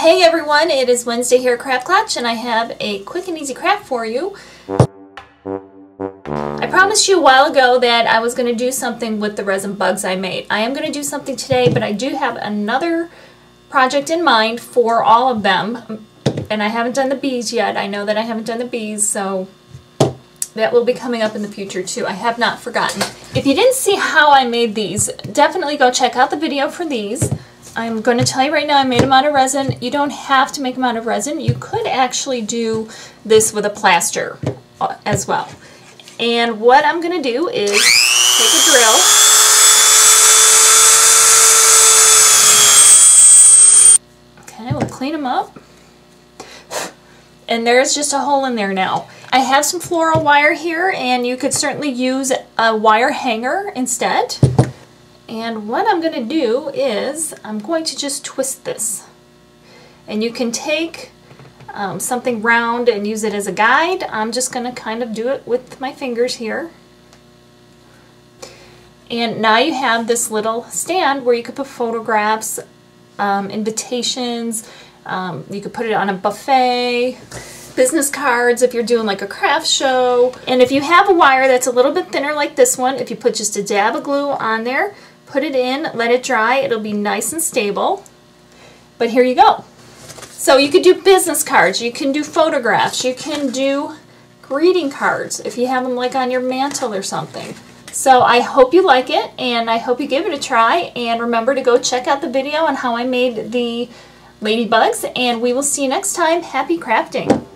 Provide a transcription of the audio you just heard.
Hey everyone, it is Wednesday here at Craft Klatch and I have a quick and easy craft for you. I promised you a while ago that I was going to do something with the resin bugs I made. I am going to do something today, but I do have another project in mind for all of them. And I haven't done the bees yet. I know that I haven't done the bees, so that will be coming up in the future too. I have not forgotten. If you didn't see how I made these, definitely go check out the video for these. I'm going to tell you right now I made them out of resin. You don't have to make them out of resin. You could actually do this with a plaster uh, as well. And what I'm going to do is take a drill. Okay, we'll clean them up. And there's just a hole in there now. I have some floral wire here and you could certainly use a wire hanger instead. And what I'm going to do is I'm going to just twist this. And you can take um, something round and use it as a guide. I'm just going to kind of do it with my fingers here. And now you have this little stand where you could put photographs, um, invitations, um, you could put it on a buffet, business cards if you're doing like a craft show. And if you have a wire that's a little bit thinner like this one, if you put just a dab of glue on there, put it in, let it dry, it'll be nice and stable. But here you go. So you could do business cards, you can do photographs, you can do greeting cards if you have them like on your mantle or something. So I hope you like it and I hope you give it a try and remember to go check out the video on how I made the ladybugs and we will see you next time. Happy crafting!